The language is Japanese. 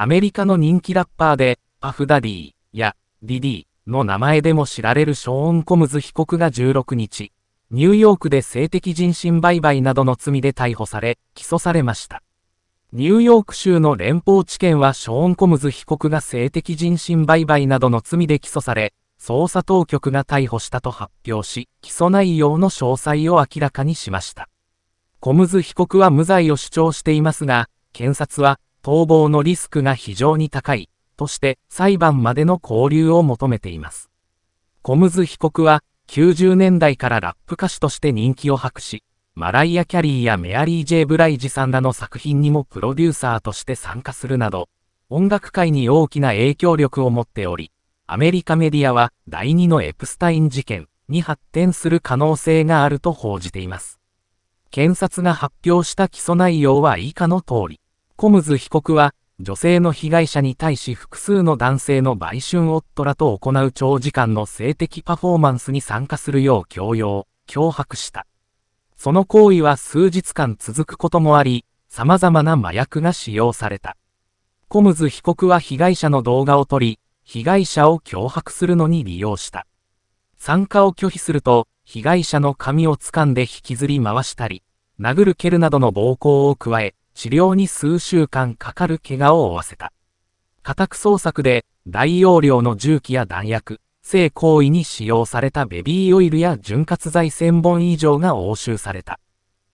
アメリカの人気ラッパーで、パフダディやディディの名前でも知られるショーン・コムズ被告が16日、ニューヨークで性的人身売買などの罪で逮捕され、起訴されました。ニューヨーク州の連邦地検はショーン・コムズ被告が性的人身売買などの罪で起訴され、捜査当局が逮捕したと発表し、起訴内容の詳細を明らかにしました。コムズ被告は無罪を主張していますが、検察は逃亡のリスクが非常に高い、として裁判までの勾留を求めています。コムズ被告は90年代からラップ歌手として人気を博し、マライア・キャリーやメアリー・ジェイ・ブライジさんらの作品にもプロデューサーとして参加するなど、音楽界に大きな影響力を持っており、アメリカメディアは第2のエプスタイン事件に発展する可能性があると報じています。検察が発表した起訴内容は以下の通り。コムズ被告は、女性の被害者に対し複数の男性の売春夫らと行う長時間の性的パフォーマンスに参加するよう強要、脅迫した。その行為は数日間続くこともあり、様々な麻薬が使用された。コムズ被告は被害者の動画を撮り、被害者を脅迫するのに利用した。参加を拒否すると、被害者の髪を掴んで引きずり回したり、殴る蹴るなどの暴行を加え、治療に数週間かかる怪我を負わせた。家宅捜索で、大容量の銃器や弾薬、性行為に使用されたベビーオイルや潤滑剤1000本以上が押収された。